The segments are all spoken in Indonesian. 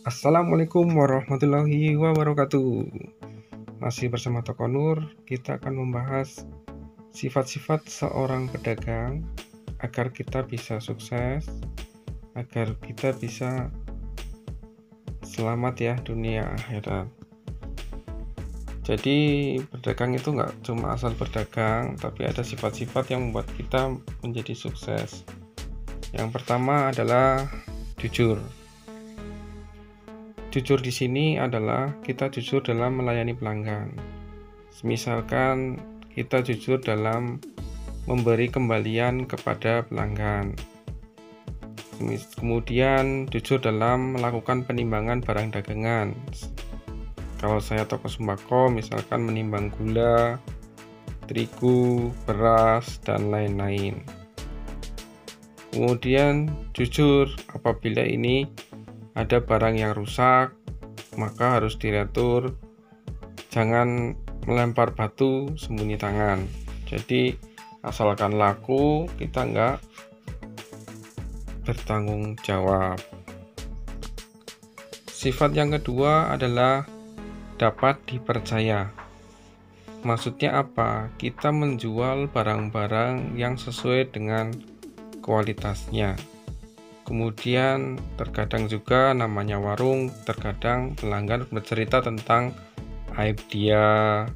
Assalamualaikum warahmatullahi wabarakatuh. Masih bersama Toko Nur, kita akan membahas sifat-sifat seorang pedagang agar kita bisa sukses, agar kita bisa selamat ya dunia akhirat. Jadi berdagang itu nggak cuma asal berdagang, tapi ada sifat-sifat yang membuat kita menjadi sukses. Yang pertama adalah jujur. Jujur di sini adalah kita jujur dalam melayani pelanggan. Misalkan kita jujur dalam memberi kembalian kepada pelanggan. Kemudian jujur dalam melakukan penimbangan barang dagangan. Kalau saya toko sembako misalkan menimbang gula, terigu, beras, dan lain-lain. Kemudian jujur apabila ini ada barang yang rusak, maka harus diatur. Jangan melempar batu sembunyi tangan. Jadi asalkan laku, kita nggak bertanggung jawab. Sifat yang kedua adalah dapat dipercaya. Maksudnya apa? Kita menjual barang-barang yang sesuai dengan kualitasnya. Kemudian terkadang juga namanya warung, terkadang pelanggan bercerita tentang aib dia.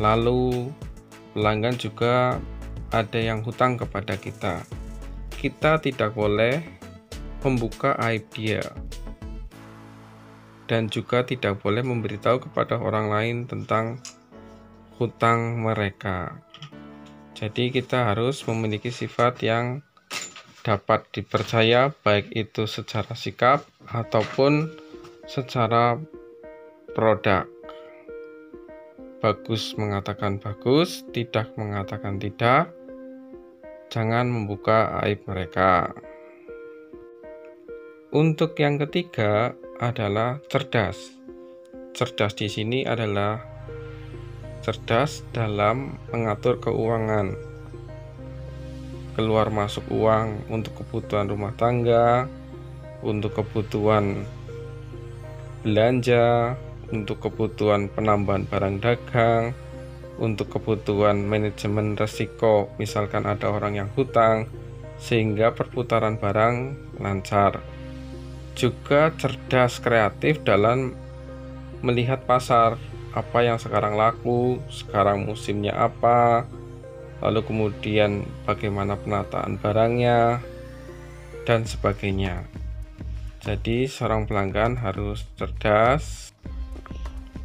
Lalu pelanggan juga ada yang hutang kepada kita. Kita tidak boleh membuka aib dia. Dan juga tidak boleh memberitahu kepada orang lain tentang hutang mereka. Jadi kita harus memiliki sifat yang dapat dipercaya baik itu secara sikap ataupun secara produk. Bagus mengatakan bagus, tidak mengatakan tidak. Jangan membuka aib mereka. Untuk yang ketiga adalah cerdas. Cerdas di sini adalah cerdas dalam mengatur keuangan keluar masuk uang untuk kebutuhan rumah tangga, untuk kebutuhan belanja, untuk kebutuhan penambahan barang dagang, untuk kebutuhan manajemen resiko, misalkan ada orang yang hutang, sehingga perputaran barang lancar. Juga cerdas kreatif dalam melihat pasar, apa yang sekarang laku, sekarang musimnya apa, lalu kemudian bagaimana penataan barangnya, dan sebagainya. Jadi, seorang pelanggan harus cerdas.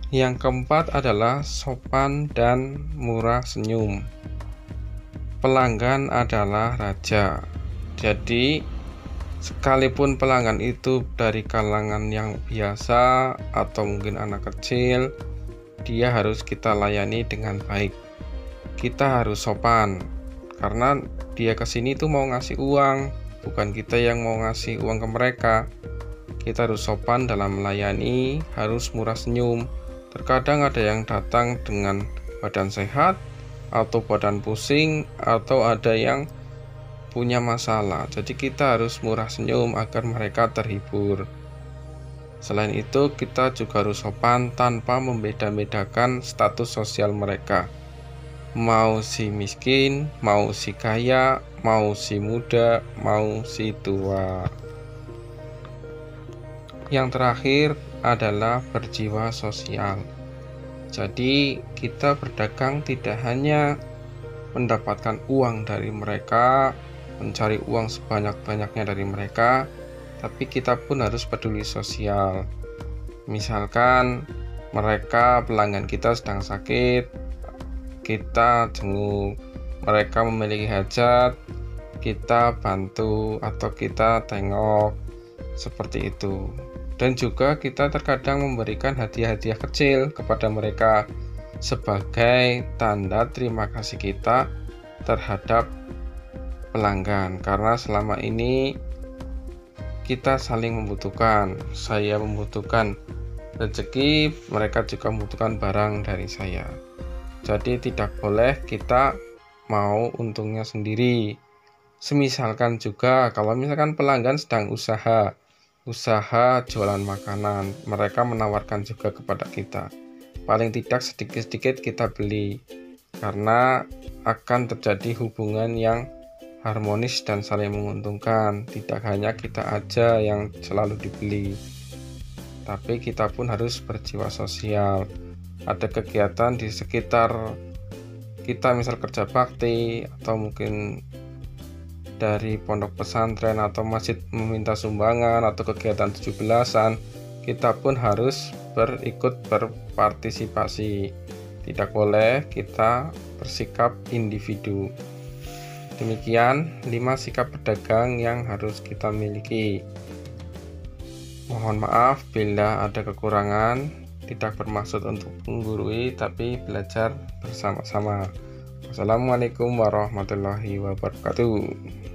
Yang keempat adalah sopan dan murah senyum. Pelanggan adalah raja. Jadi, sekalipun pelanggan itu dari kalangan yang biasa atau mungkin anak kecil, dia harus kita layani dengan baik kita harus sopan. Karena dia ke sini tuh mau ngasih uang bukan kita yang mau ngasih uang ke mereka. Kita harus sopan dalam melayani harus murah senyum. Terkadang ada yang datang dengan badan sehat atau badan pusing atau ada yang punya masalah. Jadi kita harus murah senyum agar mereka terhibur. Selain itu, kita juga harus sopan tanpa membeda-bedakan status sosial mereka mau si miskin, mau si kaya, mau si muda, mau si tua. Yang terakhir adalah berjiwa sosial. Jadi, kita berdagang tidak hanya mendapatkan uang dari mereka, mencari uang sebanyak-banyaknya dari mereka, tapi kita pun harus peduli sosial. Misalkan mereka pelanggan kita sedang sakit, kita jenguk mereka memiliki hajat kita bantu atau kita tengok seperti itu. Dan juga kita terkadang memberikan hadiah-hadiah kecil kepada mereka sebagai tanda terima kasih kita terhadap pelanggan. Karena selama ini kita saling membutuhkan saya membutuhkan rezeki mereka juga membutuhkan barang dari saya jadi tidak boleh kita mau untungnya sendiri. Semisalkan juga kalau misalkan pelanggan sedang usaha, usaha jualan makanan. Mereka menawarkan juga kepada kita. Paling tidak sedikit-sedikit kita beli karena akan terjadi hubungan yang harmonis dan saling menguntungkan. Tidak hanya kita aja yang selalu dibeli, tapi kita pun harus berjiwa sosial. Ada kegiatan di sekitar kita, misal kerja bakti atau mungkin dari pondok pesantren atau masjid meminta sumbangan atau kegiatan 17-an, kita pun harus berikut berpartisipasi. Tidak boleh kita bersikap individu. Demikian 5 sikap pedagang yang harus kita miliki. Mohon maaf bila ada kekurangan, tidak bermaksud untuk menggurui tapi belajar bersama-sama. Wassalamualaikum warahmatullahi wabarakatuh.